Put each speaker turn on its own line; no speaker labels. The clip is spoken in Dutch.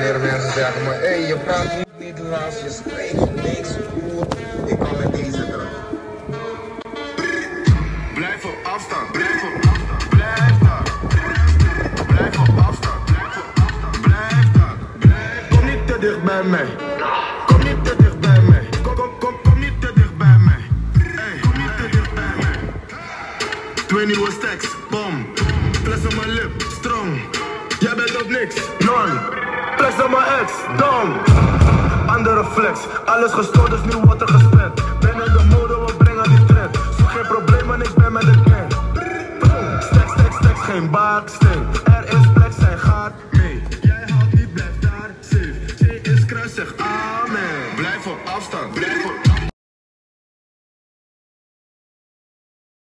proberen mensen zeggen, maar hé, hey, je praat niet Nederlands, je spreekt niks goed. Ik kom met deze erop.
Blijf op afstand, blijf op afstand, blijf daar. Blijf op afstand, blijf op afstand, blijf daar. Kom niet te dicht bij mij. Kom niet te dicht bij mij. Kom, kom, kom, niet te dicht bij mij. Kom niet te dicht bij mij. Twee nieuwe stacks, bom. Fles op mijn lip, strong. Jij bent op niks, non. Flex op mijn ex, dom. Andere flex, alles gestoord, dus nu wordt er gespend. Ben in de mode, we brengen die trend. Zoek geen probleem, man, ik ben met de gang. Stek, stek, stek, geen baaksteen. Er is plek, zij gaat mee. Jij houdt niet, blijf daar safe. J is kruis, zeg amen. Blijf op afstand, blijf op